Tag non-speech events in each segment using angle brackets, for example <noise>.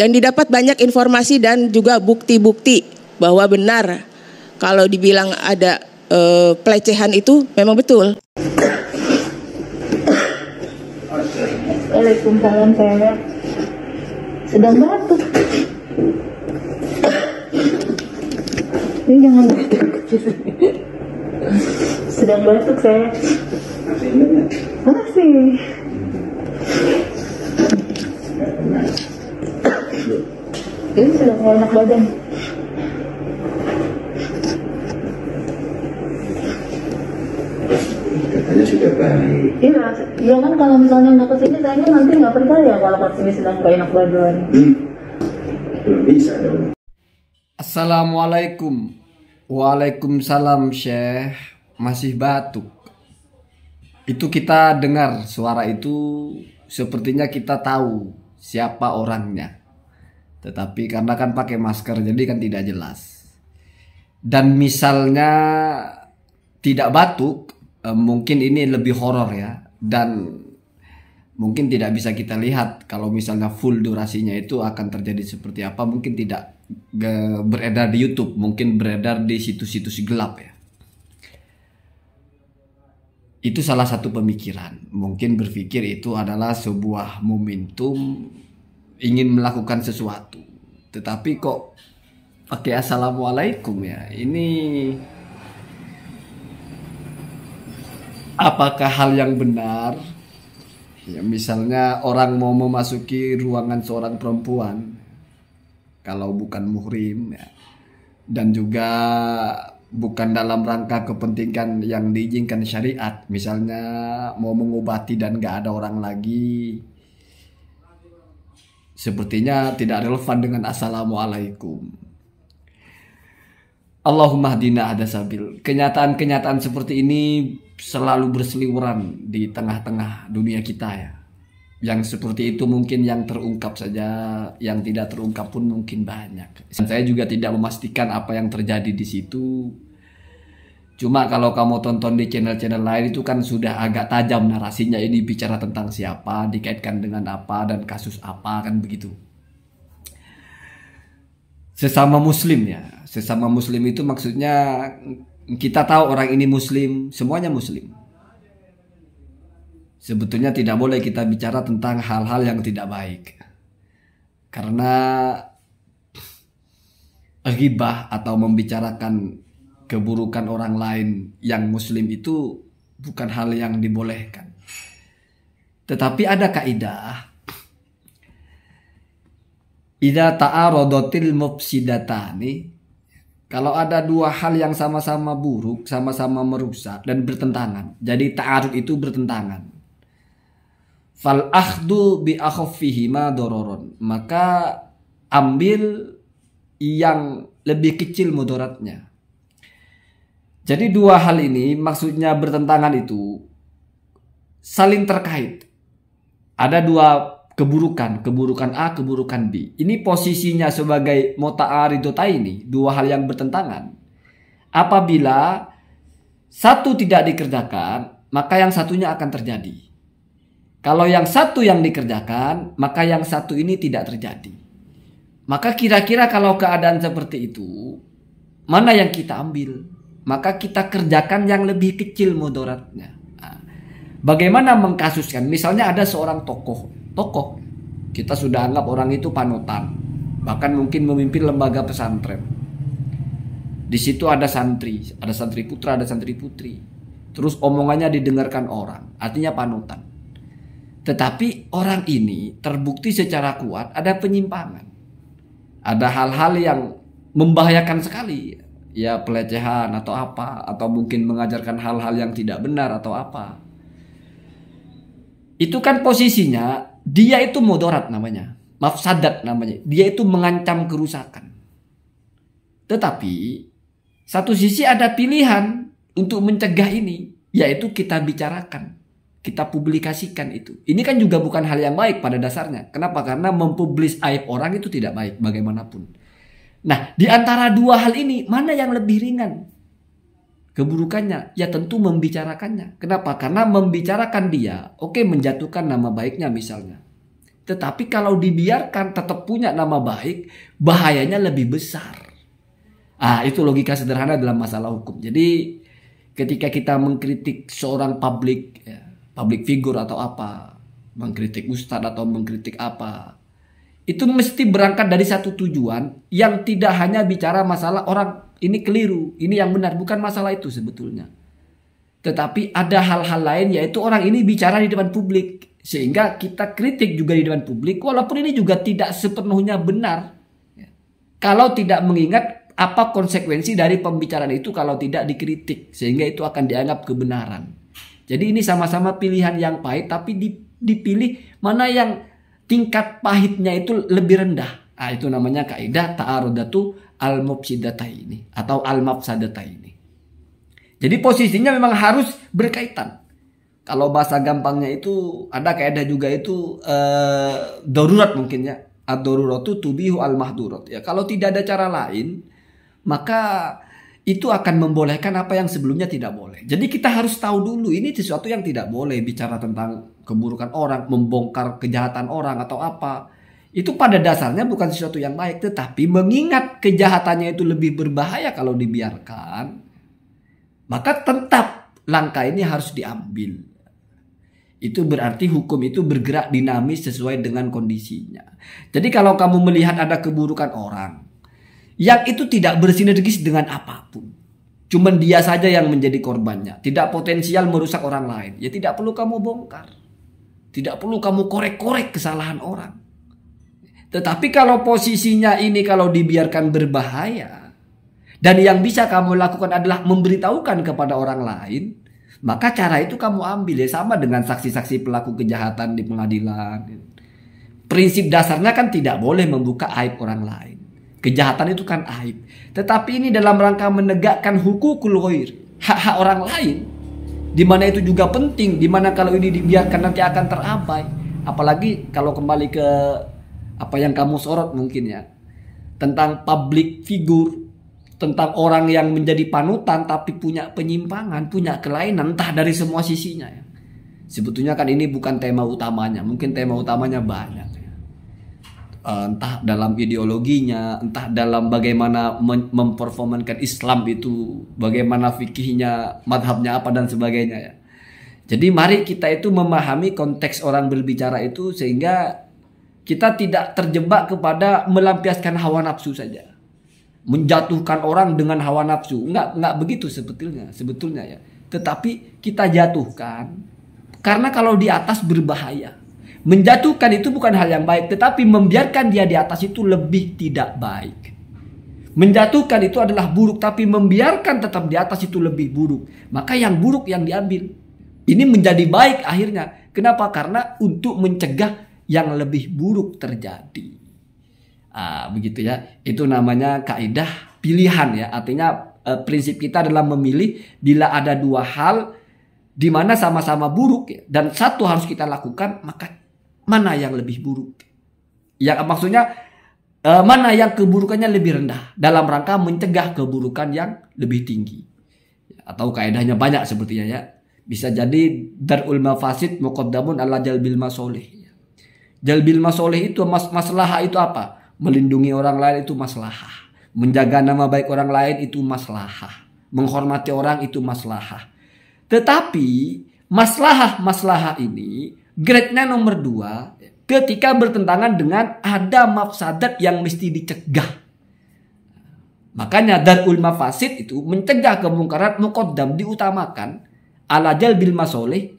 Dan didapat banyak informasi dan juga bukti-bukti bahwa benar kalau dibilang ada uh, pelecehan itu memang betul. Waalaikumsalam saya sedang batuk. Ini jangan sedang batuk saya. Masih. Ini sedang gak enak badan. katanya sudah baik. Iya, ya kan kalau misalnya nggak ke sini, saya nanti nggak percaya kalau ke sini sedang gak enak badan. Hmm. Belum bisa dong. Assalamualaikum Waalaikumsalam Syekh Masih batuk Itu kita dengar suara itu Sepertinya kita tahu Siapa orangnya Tetapi karena kan pakai masker Jadi kan tidak jelas. Dan misalnya Tidak batuk eh, Mungkin ini lebih horor ya. Dan mungkin tidak bisa kita lihat kalau misalnya full durasinya itu akan terjadi seperti apa. Mungkin tidak beredar di YouTube mungkin beredar di situs-situs gelap ya. Itu salah satu pemikiran. Mungkin berpikir itu adalah sebuah momentum ingin melakukan sesuatu tetapi kok pakai assalamualaikum ya ini apakah hal yang benar Ya, misalnya orang mau memasuki ruangan seorang perempuan kalau bukan muhrim ya. Dan juga bukan dalam rangka kepentingan yang diizinkan syariat. Misalnya mau mengobati dan gak ada orang lagi. Sepertinya tidak relevan dengan assalamualaikum. Allahumma hadina ada sabil. Kenyataan-kenyataan seperti ini selalu berseliweran di tengah-tengah dunia kita ya. Yang seperti itu mungkin yang terungkap saja, yang tidak terungkap pun mungkin banyak. Saya juga tidak memastikan apa yang terjadi di situ. Cuma kalau kamu tonton di channel-channel lain itu kan sudah agak tajam narasinya ini bicara tentang siapa, dikaitkan dengan apa dan kasus apa kan begitu. Sesama muslim ya, sesama muslim itu maksudnya kita tahu orang ini muslim, semuanya muslim. Sebetulnya tidak boleh kita bicara tentang hal-hal yang tidak baik. Karena <sniffs> ghibah atau membicarakan keburukan orang lain yang muslim itu bukan hal yang dibolehkan. Tetapi ada kaidah Ida ta'arodotil mufsidatani kalau ada dua hal yang sama-sama buruk, sama-sama merusak dan bertentangan. Jadi ta'arud itu bertentangan. Fal akhdu bi ma dororon. Maka ambil yang lebih kecil mudaratnya. Jadi dua hal ini maksudnya bertentangan itu saling terkait. Ada dua keburukan, keburukan A, keburukan B. Ini posisinya sebagai mota'aridota ini, dua hal yang bertentangan. Apabila satu tidak dikerjakan, maka yang satunya akan terjadi. Kalau yang satu yang dikerjakan, maka yang satu ini tidak terjadi. Maka kira-kira kalau keadaan seperti itu, mana yang kita ambil? Maka kita kerjakan yang lebih kecil mudaratnya. Nah, bagaimana mengkasuskan? Misalnya ada seorang tokoh tokoh. Kita sudah anggap orang itu panutan. Bahkan mungkin memimpin lembaga pesantren. Di situ ada santri, ada santri putra, ada santri putri. Terus omongannya didengarkan orang, artinya panutan. Tetapi orang ini terbukti secara kuat ada penyimpangan. Ada hal-hal yang membahayakan sekali. Ya pelecehan atau apa. Atau mungkin mengajarkan hal-hal yang tidak benar atau apa. Itu kan posisinya dia itu modorat namanya. Mafsadat namanya. Dia itu mengancam kerusakan. Tetapi satu sisi ada pilihan untuk mencegah ini. Yaitu kita bicarakan. Kita publikasikan itu. Ini kan juga bukan hal yang baik pada dasarnya. Kenapa? Karena mempublis aib orang itu tidak baik bagaimanapun. Nah, di antara dua hal ini, mana yang lebih ringan? keburukannya? Ya tentu membicarakannya. Kenapa? Karena membicarakan dia, oke okay, menjatuhkan nama baiknya misalnya. Tetapi kalau dibiarkan tetap punya nama baik, bahayanya lebih besar. Ah, itu logika sederhana dalam masalah hukum. Jadi ketika kita mengkritik seorang publik, ya, public figure atau apa, mengkritik ustadz atau mengkritik apa, itu mesti berangkat dari satu tujuan yang tidak hanya bicara masalah orang ini keliru, ini yang benar, bukan masalah itu sebetulnya. Tetapi ada hal-hal lain yaitu orang ini bicara di depan publik sehingga kita kritik juga di depan publik walaupun ini juga tidak sepenuhnya benar. Ya. Kalau tidak mengingat apa konsekuensi dari pembicaraan itu kalau tidak dikritik sehingga itu akan dianggap kebenaran. Jadi ini sama-sama pilihan yang pahit tapi dipilih mana yang tingkat pahitnya itu lebih rendah. Nah, itu namanya kaidah ta'arudatu al-mufsidata ini atau al-mafsadata ini. Jadi posisinya memang harus berkaitan. Kalau bahasa gampangnya itu ada kaidah juga itu uh, darurat mungkin ya. Ad-daruratu tubihu al-mahdurat. Ya, kalau tidak ada cara lain, maka itu akan membolehkan apa yang sebelumnya tidak boleh. Jadi kita harus tahu dulu ini sesuatu yang tidak boleh bicara tentang keburukan orang, membongkar kejahatan orang atau apa. Itu pada dasarnya bukan sesuatu yang baik tetapi mengingat kejahatannya itu lebih berbahaya kalau dibiarkan maka tetap langkah ini harus diambil. Itu berarti hukum itu bergerak dinamis sesuai dengan kondisinya. Jadi kalau kamu melihat ada keburukan orang yang itu tidak bersinergis dengan apa pun. Cuman dia saja yang menjadi korbannya. Tidak potensial merusak orang lain. Ya tidak perlu kamu bongkar. Tidak perlu kamu korek-korek kesalahan orang. Tetapi kalau posisinya ini kalau dibiarkan berbahaya dan yang bisa kamu lakukan adalah memberitahukan kepada orang lain, maka cara itu kamu ambil. Ya sama dengan saksi-saksi pelaku kejahatan di pengadilan. Prinsip dasarnya kan tidak boleh membuka aib orang lain. Kejahatan itu kan aib. Tetapi ini dalam rangka menegakkan hukukul ghair, hak-hak orang lain. Di mana itu juga penting, di mana kalau ini dibiarkan nanti akan terabai. Apalagi kalau kembali ke apa yang kamu sorot mungkin ya tentang public figure tentang orang yang menjadi panutan tapi punya penyimpangan punya kelainan entah dari semua sisinya ya sebetulnya kan ini bukan tema utamanya mungkin tema utamanya banyak entah dalam ideologinya entah dalam bagaimana memperformankan Islam itu bagaimana fikihnya madhabnya apa dan sebagainya ya jadi mari kita itu memahami konteks orang berbicara itu sehingga kita tidak terjebak kepada melampiaskan hawa nafsu saja. Menjatuhkan orang dengan hawa nafsu. Enggak, enggak begitu sebetulnya, sebetulnya ya. Tetapi kita jatuhkan karena kalau di atas berbahaya. Menjatuhkan itu bukan hal yang baik, tetapi membiarkan dia di atas itu lebih tidak baik. Menjatuhkan itu adalah buruk, tapi membiarkan tetap di atas itu lebih buruk. Maka yang buruk yang diambil. Ini menjadi baik akhirnya. Kenapa? Karena untuk mencegah yang lebih buruk terjadi. Ah, begitu ya. Itu namanya kaidah pilihan ya. Artinya eh, prinsip kita adalah memilih bila ada dua hal di mana sama-sama buruk ya, dan satu harus kita lakukan, maka mana yang lebih buruk? Yang maksudnya eh, mana yang keburukannya lebih rendah dalam rangka mencegah keburukan yang lebih tinggi. Atau kaidahnya banyak sepertinya ya. Bisa jadi darul mafasid muqaddamun ala jalbil masoleh Jalbil masoleh itu mas masalah itu apa? Melindungi orang lain itu masalah. Menjaga nama baik orang lain itu masalah. Menghormati orang itu masalah. Tetapi masalah-masalah ini grade-nya nomor dua ketika bertentangan dengan ada mafsadat yang mesti dicegah. Makanya darul mafasid itu mencegah kemungkaran mukodam diutamakan ala jalbil masoleh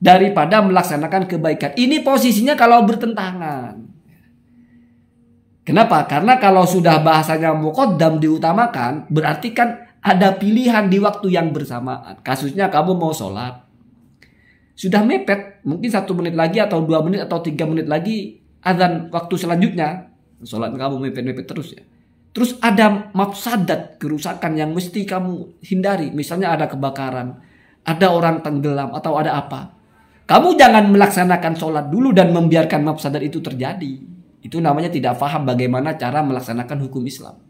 daripada melaksanakan kebaikan. Ini posisinya kalau bertentangan. Kenapa? Karena kalau sudah bahasanya muqaddam diutamakan, berarti kan ada pilihan di waktu yang bersamaan. Kasusnya kamu mau sholat, sudah mepet, mungkin satu menit lagi atau dua menit atau tiga menit lagi azan waktu selanjutnya, sholat kamu mepet-mepet terus ya. Terus ada mafsadat kerusakan yang mesti kamu hindari, misalnya ada kebakaran, ada orang tenggelam atau ada apa. Kamu jangan melaksanakan sholat dulu dan membiarkan mafsadat itu terjadi. Itu namanya tidak paham bagaimana cara melaksanakan hukum Islam.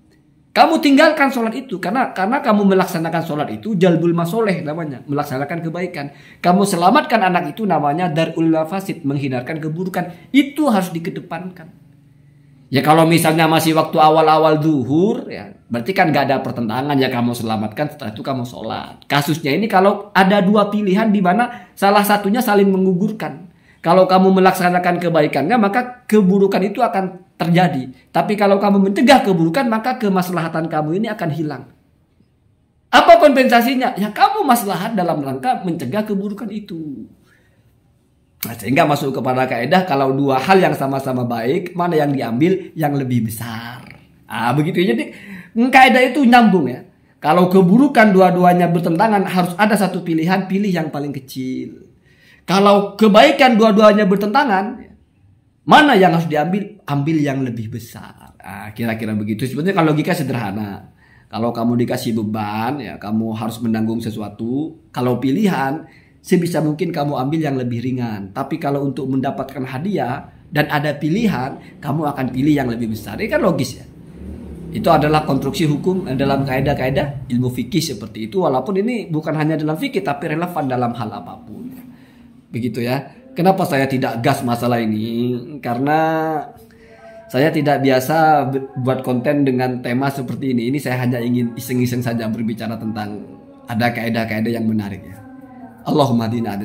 Kamu tinggalkan sholat itu karena karena kamu melaksanakan sholat itu jalbul masoleh namanya, melaksanakan kebaikan. Kamu selamatkan anak itu namanya darul mafasid, menghindarkan keburukan. Itu harus dikedepankan. Ya kalau misalnya masih waktu awal-awal duhur, ya berarti kan gak ada pertentangan ya kamu selamatkan setelah itu kamu sholat. Kasusnya ini kalau ada dua pilihan di mana salah satunya saling menggugurkan. Kalau kamu melaksanakan kebaikannya maka keburukan itu akan terjadi. Tapi kalau kamu mencegah keburukan maka kemaslahatan kamu ini akan hilang. Apa kompensasinya? Ya kamu maslahat dalam rangka mencegah keburukan itu. Nah, sehingga masuk kepada kaidah kalau dua hal yang sama-sama baik, mana yang diambil yang lebih besar. Ah, begitu. Jadi kaidah itu nyambung ya. Kalau keburukan dua-duanya bertentangan harus ada satu pilihan, pilih yang paling kecil. Kalau kebaikan dua-duanya bertentangan, Mana yang harus diambil? Ambil yang lebih besar. Nah, kira-kira begitu. Sebenarnya kalau logika sederhana. Kalau kamu dikasih beban, ya kamu harus menanggung sesuatu. Kalau pilihan, sebisa mungkin kamu ambil yang lebih ringan. Tapi kalau untuk mendapatkan hadiah dan ada pilihan, kamu akan pilih yang lebih besar. Ini kan logis ya. Itu adalah konstruksi hukum dalam kaidah-kaidah ilmu fikih seperti itu. Walaupun ini bukan hanya dalam fikih, tapi relevan dalam hal apa pun. Begitu ya. Kenapa saya tidak gas masalah ini? Karena saya tidak biasa buat konten dengan tema seperti ini. Ini saya hanya ingin iseng-iseng saja berbicara tentang ada kaidah-kaidah yang menarik ya. Allahumma dina ada